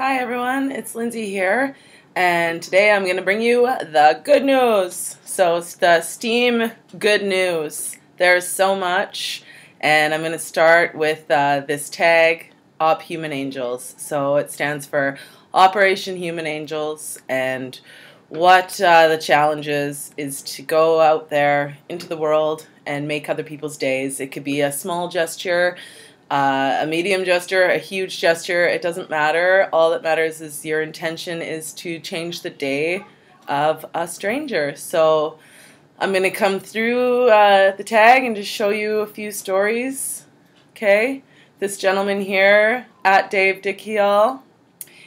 Hi everyone, it's Lyndsay here, and today I'm going to bring you the good news. So it's the Steem good news. There's so much, and I'm going to start with uh, this tag, Op Human Angels. So it stands for Operation Human Angels, and what uh, the challenge is is to go out there into the world and make other people's days. It could be a small gesture uh, a medium gesture, a huge gesture, it doesn't matter. All that matters is your intention is to change the day of a stranger. So I'm going to come through uh, the tag and just show you a few stories. Okay, this gentleman here at Dave Dickiel,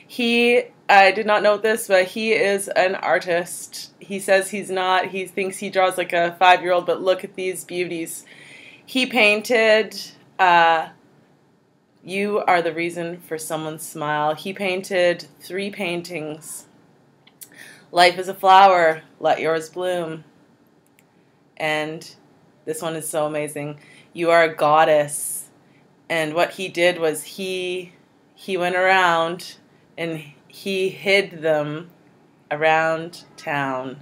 he, I did not know this, but he is an artist. He says he's not, he thinks he draws like a five year old, but look at these beauties. He painted. Uh, you are the reason for someone's smile. He painted three paintings Life is a flower, let yours bloom. And this one is so amazing. You are a goddess. And what he did was he he went around and he hid them around town.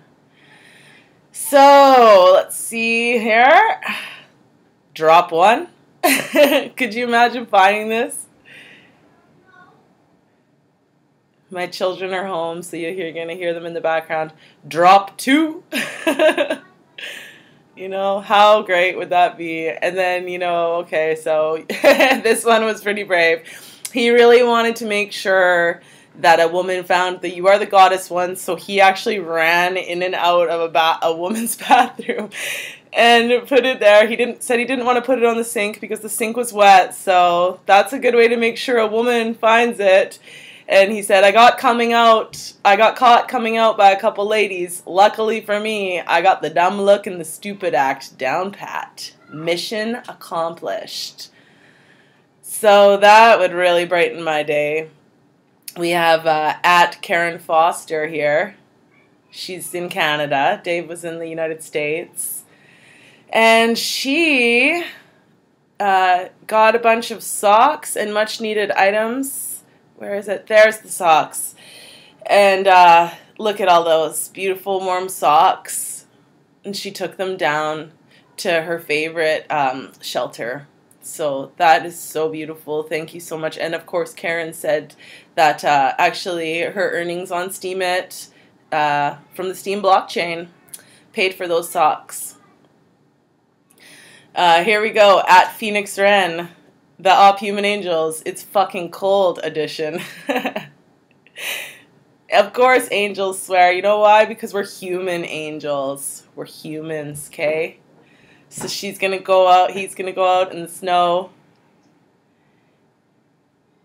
So, let's see here. Drop one. Could you imagine buying this? My children are home, so you're going to hear them in the background. Drop two. you know, how great would that be? And then, you know, okay, so this one was pretty brave. He really wanted to make sure that a woman found that you are the goddess one, so he actually ran in and out of a, ba- a woman's bathroom and put it there. He didn't said he didn't want to put it on the sink because the sink was wet. So that's a good way to make sure a woman finds it. And he said, I got coming out, I got caught coming out by a couple ladies. Luckily for me, I got the dumb look and the stupid act down pat. Mission accomplished. So that would really brighten my day. We have uh, at Karen Foster here. She's in Canada. Dave was in the United States and she uh, got a bunch of socks and much needed items. Where is it? There's the socks. And uh, look at all those beautiful warm socks. And she took them down to her favorite um, shelter. So that is so beautiful. Thank you so much. And of course, Karen said that uh, actually her earnings on Steemit uh, from the Steem blockchain paid for those socks. Uh, here we go at Phoenix Ren, the Op Human Angels. It's fucking cold edition. of course, angels swear. You know why? Because we're human angels. We're humans, okay? So she's gonna go out. He's gonna go out in the snow.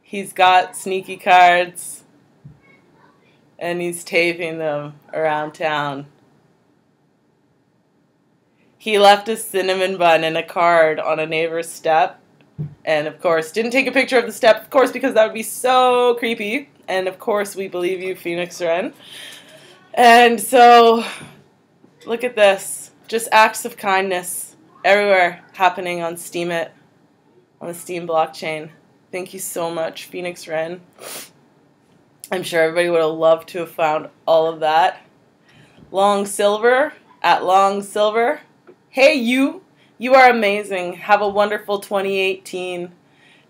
He's got sneaky cards, and he's taping them around town. He left a cinnamon bun and a card on a neighbor's step. And of course, didn't take a picture of the step, of course, because that would be so creepy. And of course, we believe you, Phoenix Ren. And so, look at this. Just acts of kindness everywhere happening on Steemit, on the Steem blockchain. Thank you so much, Phoenix Ren. I'm sure everybody would have loved to have found all of that. Long Silver at Long Silver. Hey, you. You are amazing. Have a wonderful 2018.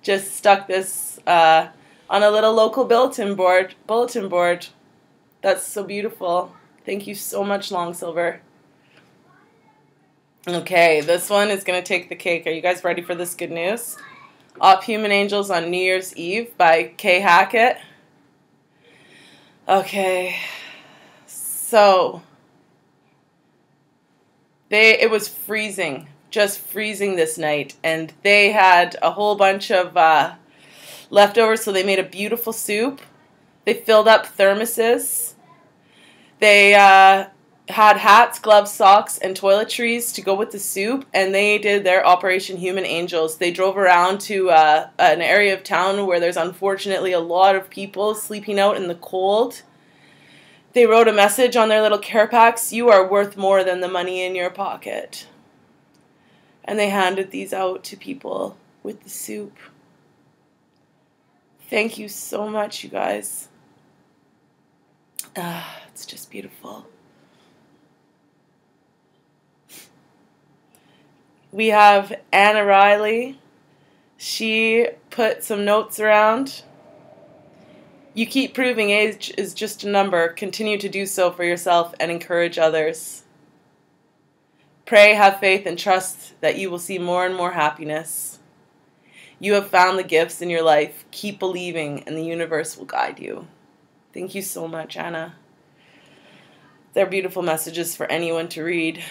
Just stuck this uh, on a little local bulletin board. Bulletin board. That's so beautiful. Thank you so much, Long Silver. Okay, this one is going to take the cake. Are you guys ready for this good news? Op Human Angels on New Year's Eve by Kay Hackett. Okay, so they it was freezing, just freezing this night, and they had a whole bunch of uh, leftovers, so they made a beautiful soup. They filled up thermoses. They uh, had hats, gloves, socks, and toiletries to go with the soup, and they did their Operation Human Angels. They drove around to uh, an area of town where there's unfortunately a lot of people sleeping out in the cold they wrote a message on their little care packs You are worth more than the money in your pocket. And they handed these out to people with the soup. Thank you so much, you guys. Ah, it's just beautiful. We have Anna Riley. She put some notes around. You keep proving age is just a number. Continue to do so for yourself and encourage others. Pray, have faith, and trust that you will see more and more happiness. You have found the gifts in your life. Keep believing, and the universe will guide you. Thank you so much, Anna. They're beautiful messages for anyone to read.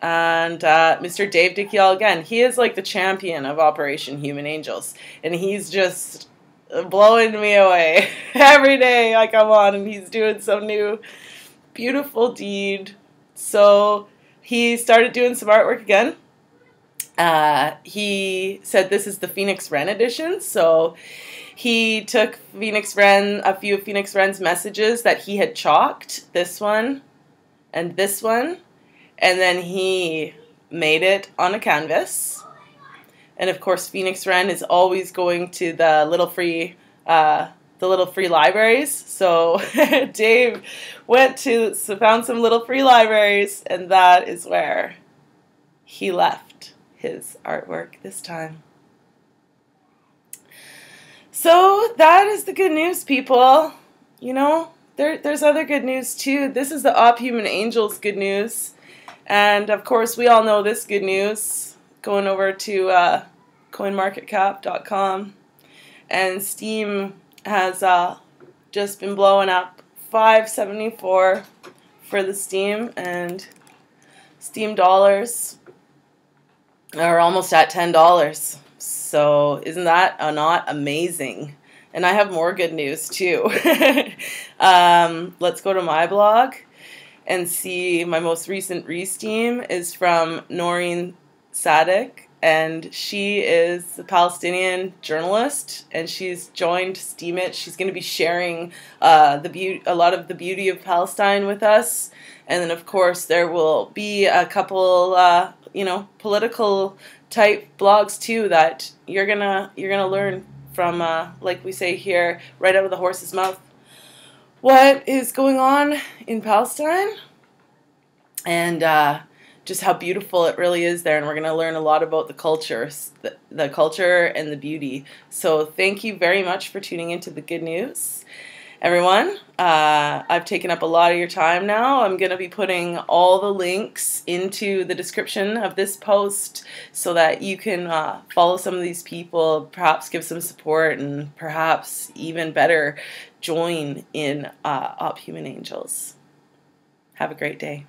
And uh, Mr. Dave Dickial, again, he is like the champion of Operation Human Angels. And he's just blowing me away every day I come on and he's doing some new beautiful deed. So he started doing some artwork again uh, he said this is the Phoenix Wren edition. So he took Phoenix Wren, a few of Phoenix Wren's messages that he had chalked, this one and this one, and then he made it on a canvas. And of course, Phoenix Wren is always going to the little free, uh, the little free libraries. So Dave went to so found some little free libraries, and that is where he left his artwork this time. So that is the good news, people. You know, there, there's other good news too. This is the Op Human Angels good news. And of course, we all know this good news. Going over to uh, coinmarketcap.com. And Steem has uh, just been blowing up 574 for the Steem and Steem dollars are almost at $10. So isn't that not amazing? And I have more good news too. um, let's go to my blog and see my most recent re-steem is from Noreen Sadik and she is a Palestinian journalist, and she's joined Steemit. She's going to be sharing uh, the beauty, a lot of the beauty of Palestine with us, and then of course there will be a couple uh, you know political type blogs too that you're gonna you're gonna learn from uh, like we say here right out of the horse's mouth. What is going on in Palestine? And uh, just how beautiful it really is there and we're going to learn a lot about the culture the, the culture and the beauty so thank you very much for tuning into the good news everyone. Uh, I've taken up a lot of your time now. I'm going to be putting all the links into the description of this post so that you can uh, follow some of these people, perhaps give some support, and perhaps even better, join in uh, Op Human Angels. Have a great day.